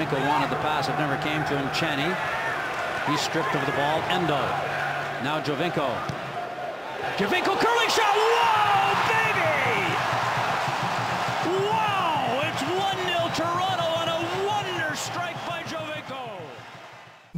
Giovinco wanted the pass. It never came to him. Cheney. He's stripped of the ball. Endo. Now Giovinco. Giovinco curling shot.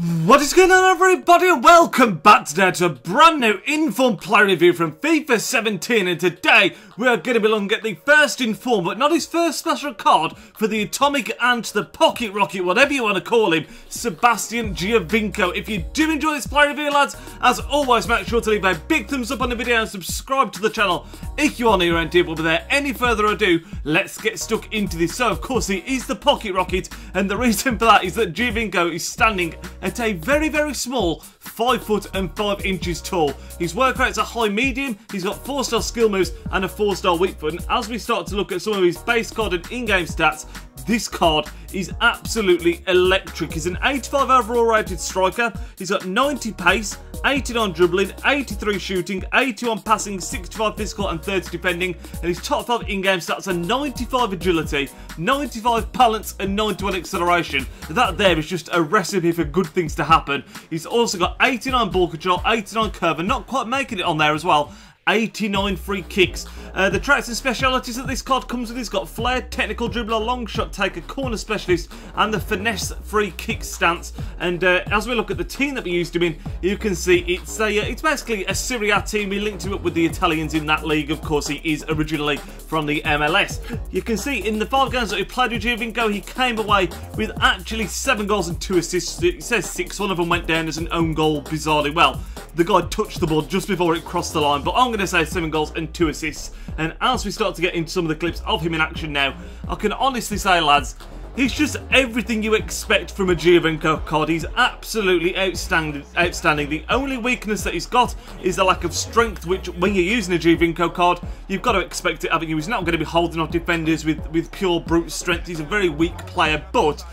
What is going on everybody welcome back today to a brand new informed player review from FIFA 17 and today we are going to be looking at the first informed but not his first special card for the Atomic Ant the Pocket Rocket, whatever you want to call him, Sebastian Giovinco. If you do enjoy this player review lads, as always make sure to leave a big thumbs up on the video and subscribe to the channel if you are new around here. But without any further ado, let's get stuck into this. So of course he is the Pocket Rocket and the reason for that is that Giovinco is standing at a very, very small 5 foot and 5 inches tall. His work rate's a high medium, he's got 4 star skill moves and a 4 star weak foot. And as we start to look at some of his base card and in-game stats, this card is absolutely electric. He's an 85 overall rated striker. He's got 90 pace, 89 dribbling, 83 shooting, 81 passing, 65 physical and 30 defending. And his top 5 in-game stats are 95 agility, 95 balance and 91 acceleration. That there is just a recipe for good things to happen. He's also got 89 ball control, 89 curve and not quite making it on there as well. 89 free kicks. Uh, the traits and specialities that this card comes with, he's got flair, technical dribbler, long shot taker, corner specialist, and the finesse free kick stance. And uh, as we look at the team that we used him in, you can see it's a uh, it's basically a Serie A team. We linked him up with the Italians in that league. Of course, he is originally from the MLS. You can see in the five games that he played with Giovinco, he came away with actually seven goals and two assists. It says six. One of them went down as an own goal, bizarrely. Well, the guy touched the ball just before it crossed the line, but I'm going to say seven goals and two assists. And as we start to get into some of the clips of him in action now, I can honestly say, lads, He's just everything you expect from a Giovinco card. He's absolutely outstanding. Outstanding. The only weakness that he's got is the lack of strength, which when you're using a Giovinco card, you've got to expect it, haven't you? He's not going to be holding off defenders with, with pure brute strength. He's a very weak player, but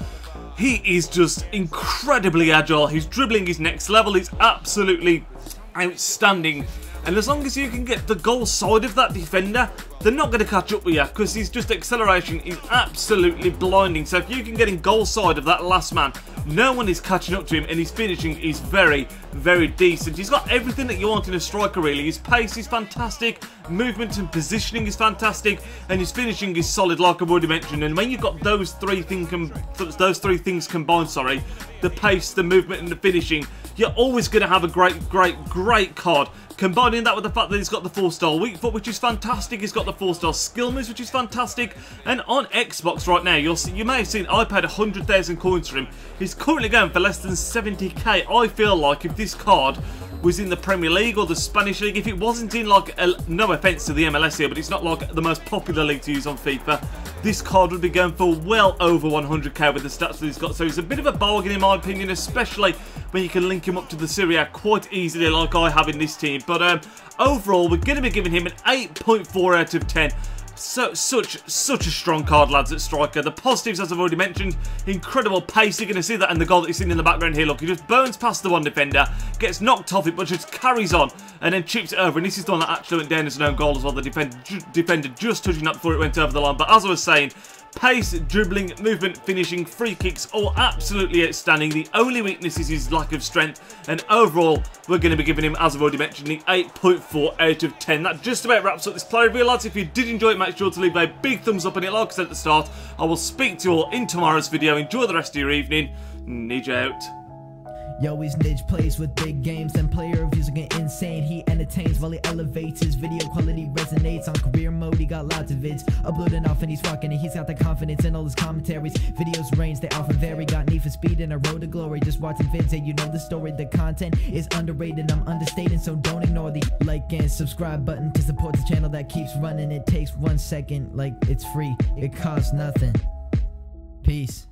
he is just incredibly agile. His dribbling is next level. He's absolutely outstanding. And as long as you can get the goal side of that defender, they're not going to catch up with you because his just acceleration is absolutely blinding. So if you can get in goal side of that last man, no one is catching up to him and his finishing is very, very decent. He's got everything that you want in a striker really. His pace is fantastic, movement and positioning is fantastic, and his finishing is solid like I've already mentioned. And when you've got those three, thing those three things combined, sorry, the pace, the movement and the finishing, you're always going to have a great, great, great card. Combining that with the fact that he's got the 4-star weak foot, which is fantastic. He's got the 4-star skill moves, which is fantastic. And on Xbox right now, you'll see, you may have seen I paid 100,000 coins for him. He's currently going for less than 70k. I feel like if this card was in the Premier League or the Spanish League, if it wasn't in like, a, no offence to the MLS here, but it's not like the most popular league to use on FIFA, this card would be going for well over 100k with the stats that he's got. So he's a bit of a bargain in my opinion, especially when you can link him up to the Serie A quite easily like I have in this team. But um, overall, we're going to be giving him an 8.4 out of 10. So, such such a strong card, lads, at striker. The positives, as I've already mentioned, incredible pace. You're going to see that in the goal that you're seeing in the background here. Look, he just burns past the one defender, gets knocked off it, but just carries on and then chips it over. And this is the one that actually went down as an own goal as well. The defender, defender just touching that before it went over the line. But as I was saying, Pace, dribbling, movement, finishing, free kicks, all absolutely outstanding. The only weakness is his lack of strength. And overall, we're going to be giving him, as I've already mentioned, the 8.4 out of 10. That just about wraps up this player review, lads. If you did enjoy it, make sure to leave a big thumbs up on it. Like I at the start, I will speak to you all in tomorrow's video. Enjoy the rest of your evening. Nidge out. Yo, he's plays with big games and player reviews are insane. He entertains while he elevates. His video quality resonates on career mode. He got lots of vids uploading off and he's rocking it. He's got the confidence in all his commentaries. Videos range, they often vary. Got need for speed and a road to glory. Just watching vids and you know the story. The content is underrated. I'm understating, so don't ignore the like and subscribe button to support the channel that keeps running. It takes one second, like it's free. It costs nothing. Peace.